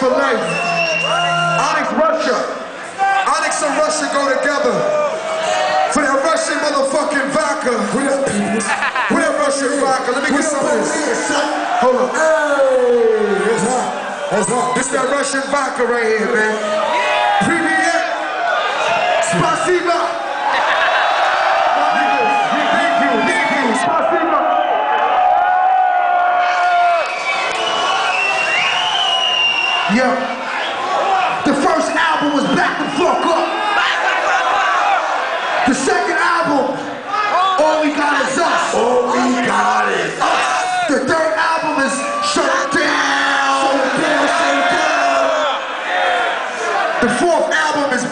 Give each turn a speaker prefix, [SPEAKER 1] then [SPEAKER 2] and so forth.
[SPEAKER 1] for life. Onyx Russia. Onyx and Russia go together. For that Russian motherfucking vodka.
[SPEAKER 2] What up, people?
[SPEAKER 1] What that Russian vodka? Let me get some of this. Hold on.
[SPEAKER 2] Hey, that's hot. That's hot.
[SPEAKER 1] This that Russian vodka right here, man. Yeah. The first album was Bacdafucup. The second album, All We Got Iz Us.
[SPEAKER 2] All we got is us.
[SPEAKER 1] The third album is Shut Down.
[SPEAKER 2] Shut down, shut down.
[SPEAKER 1] The fourth album is